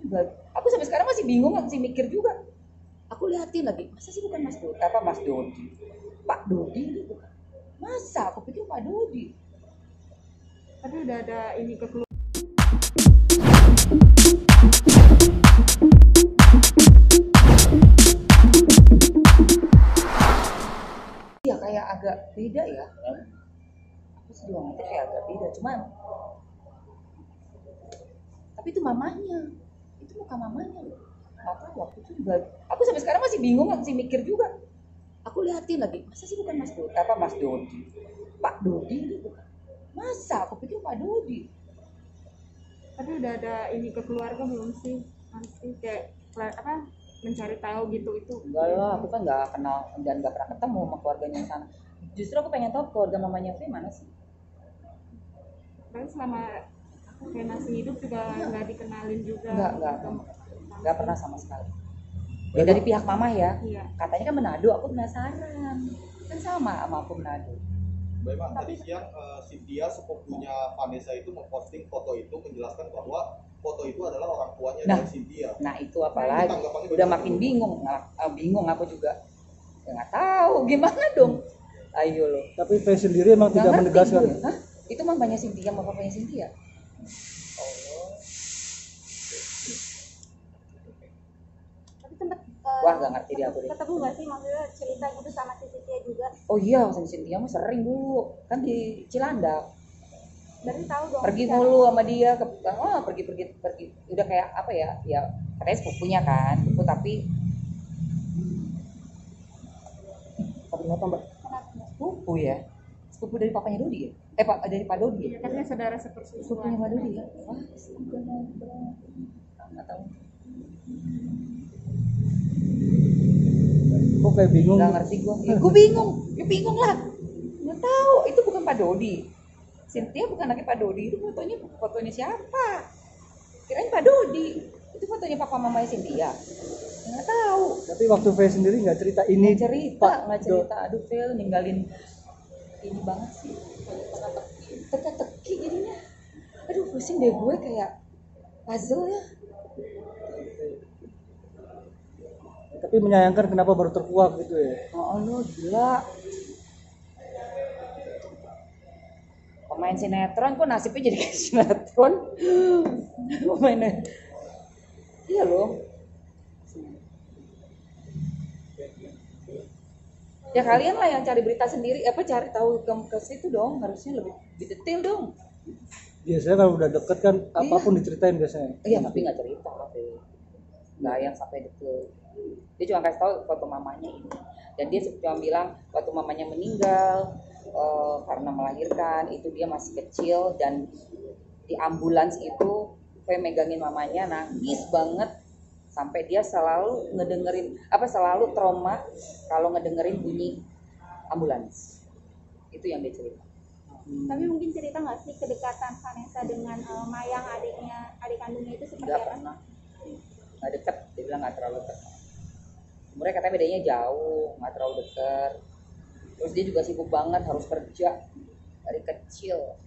juga aku sampai sekarang masih bingung masih mikir juga. Aku liatin lagi masa sih bukan Mas Dodi? Apa Mas Dodi? Pak Dodi ini bukan. Masa? Aku pikir Pak Dodi. Tapi udah ada ini ke ya kayak agak beda ya. Aku sih juga kayak agak beda cuman tapi itu mamanya itu muka mamanya loh. Tahu waktu itu juga. Aku sampai sekarang masih bingung masih mikir juga. Aku liatin lagi masa sih bukan Mas Dodi? Apa Mas Dodi? Pak Dodi ini bukan. Masa? Aku pikir Pak Dodi. Tapi udah ada ini ke keluarga belum sih? Masih kayak apa mencari tahu gitu itu. enggak lah aku kan nggak kenal dan nggak pernah ketemu sama keluarganya sana. Justru aku pengen tahu keluarga mamanya Fri mana sih? Kan selama kayak masih hidup juga nggak dikenalin juga. Nggak, nggak. Sama- nggak pernah sama sekali ya dari pihak mama ya Iya. katanya kan Manado aku penasaran kan sama sama aku Manado Memang tadi siang eh, Cynthia sepupunya Vanessa itu memposting foto itu menjelaskan bahwa foto itu adalah orang tuanya Nah. dari Cynthia. nah itu apalagi Tanggapannya udah bagaimana? makin bingung Nah, eh, bingung aku juga ya nggak tahu gimana dong ayo lo Tapi Faye sendiri emang Nggak tidak menegaskan. Hah? itu mamanya Cynthia sama papanya Cynthia tapi sempet eh, Wah, nggak ngerti dia aku deh. ketemu nggak sih? Maksudnya cerita gitu sama si Cynthia juga? Oh iya sama Cynthia mah sering dulu kan di Cilandak berarti tahu dong pergi mulu sama dia ke oh, pergi pergi pergi udah kayak apa ya? Ya katanya sepupunya kan sepupu tapi Tapi kenapa mbak? kenapa? Nggak? sepupu ya? Sepupu dari papanya Dodi ya eh pak dari Pak Dodi ya? Katanya saudara sepupunya sepersusuan. Pak Dodi ya? Wah nggak tahu Kok kayak bingung? nggak ngerti gua. Ya, gua bingung. Ya bingung lah. Nggak tahu. Itu bukan Pak Dodi. Cynthia bukan anaknya Pak Dodi. Itu fotonya fotonya siapa? Kirain Pak Dodi. Itu fotonya papa mamanya Cynthia. Nggak tahu. Tapi waktu Faye sendiri nggak cerita. Ini nggak cerita nggak cerita. Aduh Phil ninggalin ini banget sih. Teka-teki jadinya. Aduh pusing deh gue kayak puzzle ya. Tapi menyayangkan kenapa baru terkuak gitu ya. oh Allah gila. Pemain sinetron kok nasibnya jadi kayak sinetron? Pemainnya. Iya loh ya kalian lah yang cari berita sendiri. Apa cari tahu ke, ke situ dong. Harusnya lebih lebih detail dong. Biasanya kalau udah deket kan apa pun diceritain biasanya. iya tapi nggak cerita tapi nggak yang sampai detail. Dia cuma kasih tahu foto mamanya ini. Dan dia cuma bilang waktu mamanya meninggal eh, karena melahirkan itu dia masih kecil dan di ambulans itu saya megangin mamanya nangis banget sampai dia selalu ngedengerin apa selalu trauma kalau ngedengerin bunyi ambulans. Itu yang dia cerita. Tapi mungkin cerita nggak sih kedekatan Vanessa dengan eh, Mayang adiknya adik kandungnya itu seperti nggak apa? pernah. Nggak deket. Dia bilang nggak terlalu deket. Umurnya katanya bedanya jauh nggak terlalu deket. Terus dia juga sibuk banget harus kerja dari kecil